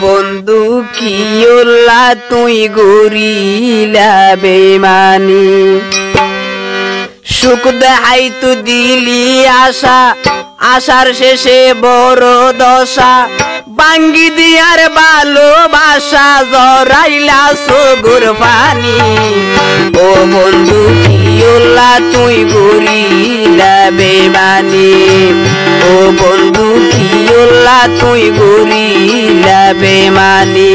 বন্ধু কিয়ল্লা তুই গরিলা বেমানি? সুখ দেহাই তু দিলি আশা, আশার শেষে বড় দশা। বাঙ্গি দিয়ার ভালোবাসা জরাইলা সগুর পানি ও বন্ধু কিয়ল্লা তুই গরিলা বেমানি? ও বন্ধু কিয়ল্লা তুই গরিলা বেমানি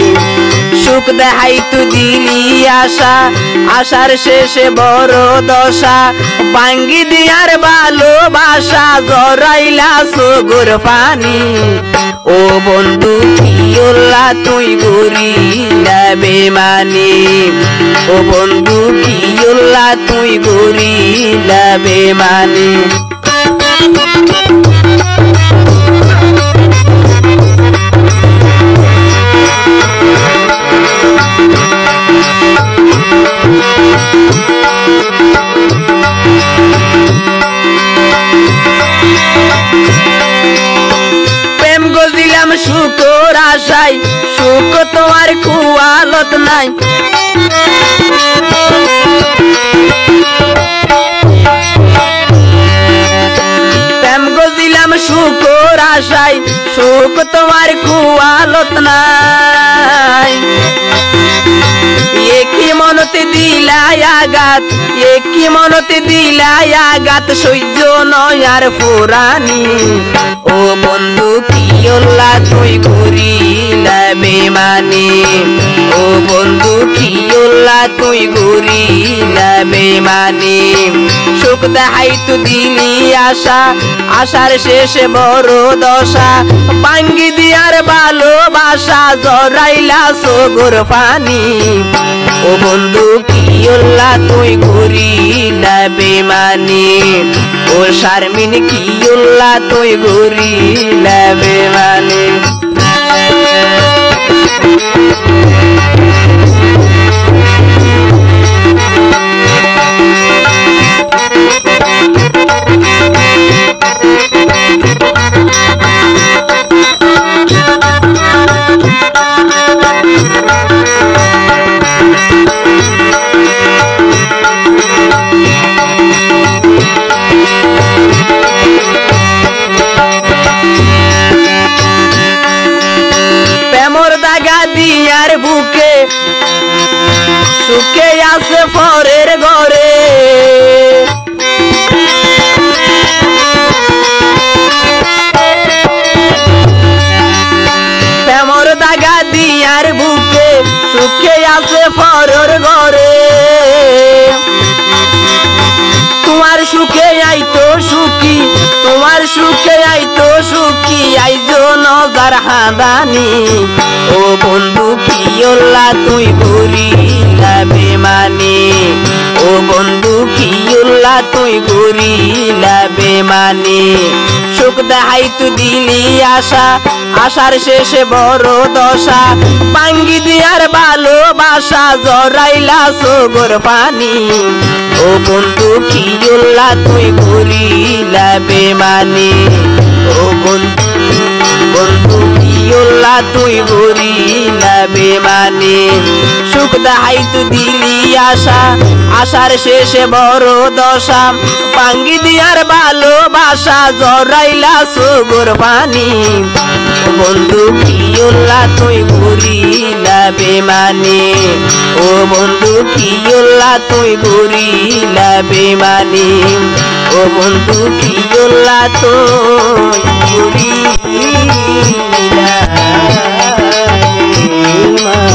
সুখ দেহাই তু দিলি আশা, আশার শেষে বড় দশা। বাঙ্গি দিয়ার ভালোবাসা, জরাইলা সগুর পানি। ও বন্ধু কিয়ল্লা তুই গরিলা বেমানি ও বন্ধু কিয়ল্লা তুই গরিলা বেমানি প্রেম গজিলাম শুকর আশাই সুখ তোমার কুয়ালত নাই। প্রেম গজিলাম শুকর আশাই সুখ তোমার কুয়ালত নাই। একই মনতে দিলাই আগাত একই মনতে দিলাই আগাত সহ্য নয় আর পুরানি ও বন্ধু, কি তুই ঘুরিলা বেমানি? ও বন্ধু কিয়ল্লা তুই ঘুরিলা বেমানি সুখ দেখাই তু দিলি আশা, আশার শেষে বড় দশা। পাঙ্গি দিয়ার ভালোবাসা জরাইলা সগুর পানি ও বন্ধু কিয়ল্লা তুই ঘুরিলা বেমানি ও শারমিন কিয়ল্লা তুই ঘুরিলা বেমানি প্রেমর সুখে আছে পরের ঘরে। প্রেমর দাগা দিয়ার বুকে সুখে আছে পরের ঘরে। নজার হাদানি। ও বন্ধু কিয়ল্লা তুই ঘুরিলা বেমানি? ও বন্ধু কিয়ল্লা তুই ঘুরিলা বেমানি? সুখ দেখাই তু দিলি আশা, আশার শেষে বড় দশা। পাঙ্গি দিয়ার ভালোবাসা জরাইলা সগর পানি। ও বন্ধু কিয়ল্লা তুই ঘুরিলা বেমানি? ও বন্ধু বন্ধু কিয়ল্লা তুই ঘুরিলা বেমানি সুখ দাহাই দিলি আশা, আশার শেষে বড় দশা। পাঙ্গি দিয়ার ভালোবাসা জরাইলা সগর পানি। বন্ধু কিয়ল্লা তুই ঘুরিলা বেমানি ও বন্ধু কিয়ল্লা তুই ঘুরিলা বেমানি ও বন্ধু প্রিয়লা তো মা